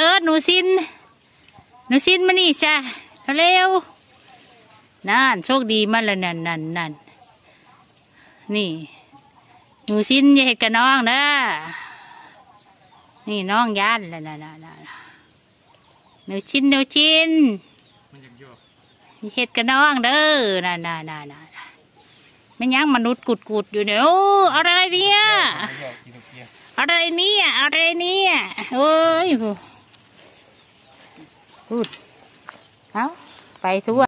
เอิร์ดหนูซินหนูซินมานี่จ้ะเร็วนั่นโชคดีมาแล้วนั่นนั่นนั่นนี่หนูซินอย่าเห็ดกับน้องเด้อนี่น้องย่านแล้วนั่นนั่นนั่นหนูชินหนูชินมันยังโยกอย่าเห็ดกับน้องเด้อนั่นนั่นนั่นนั่นไม่ยั้งมนุษย์กุดกุดๆอยู่เนี่ยโอ้อะไรเนี่ยมันโยกกินเกียร์อะไรเนี่ยอะไรเนี่ยเอ้ยพู พูดเอาไปทั่ว